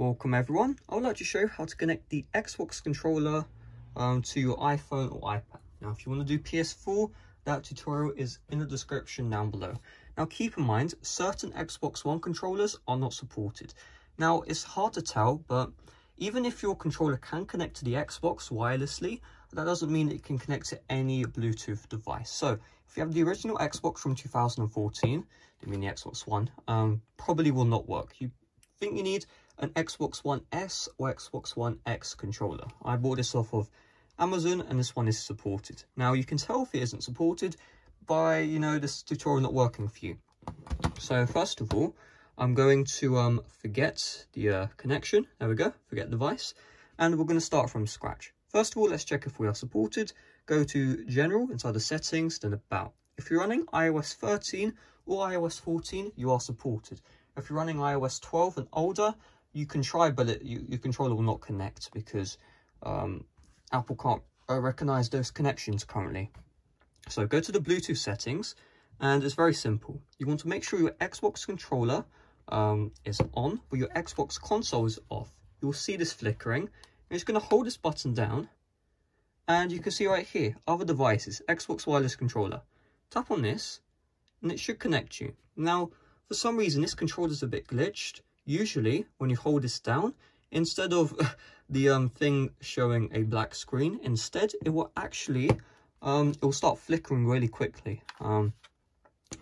Welcome everyone. I would like to show you how to connect the Xbox controller um, to your iPhone or iPad. Now if you want to do PS4, that tutorial is in the description down below. Now keep in mind, certain Xbox One controllers are not supported. Now it's hard to tell, but even if your controller can connect to the Xbox wirelessly, that doesn't mean it can connect to any Bluetooth device. So if you have the original Xbox from 2014, I mean the Xbox One, um, probably will not work. You think you need an Xbox One S or Xbox One X controller. I bought this off of Amazon and this one is supported. Now you can tell if it isn't supported by, you know, this tutorial not working for you. So first of all, I'm going to um, forget the uh, connection. There we go, forget device. And we're going to start from scratch. First of all, let's check if we are supported. Go to General, inside the settings, then About. If you're running iOS 13 or iOS 14, you are supported. If you're running iOS 12 and older, you can try, but it, you, your controller will not connect because um, Apple can't uh, recognize those connections currently. So go to the Bluetooth settings and it's very simple. You want to make sure your Xbox controller um, is on, but your Xbox console is off. You'll see this flickering. You're just going to hold this button down and you can see right here, other devices, Xbox wireless controller. Tap on this and it should connect you. Now, for some reason, this controller is a bit glitched usually when you hold this down, instead of the um, thing showing a black screen, instead it will actually, um, it will start flickering really quickly. Um,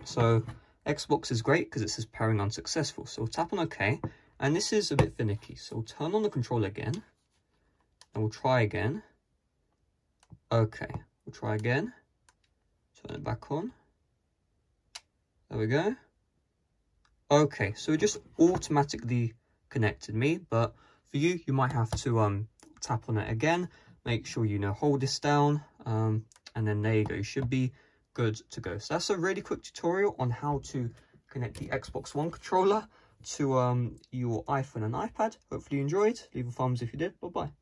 so Xbox is great because it says pairing unsuccessful. So we'll tap on OK, and this is a bit finicky. So we'll turn on the controller again, and we'll try again. Okay, we'll try again. Turn it back on. There we go. Okay, so it just automatically connected me, but for you, you might have to um, tap on it again. Make sure you know hold this down, um, and then there you go. You should be good to go. So that's a really quick tutorial on how to connect the Xbox One controller to um, your iPhone and iPad. Hopefully you enjoyed. Leave a thumbs if you did. Bye-bye.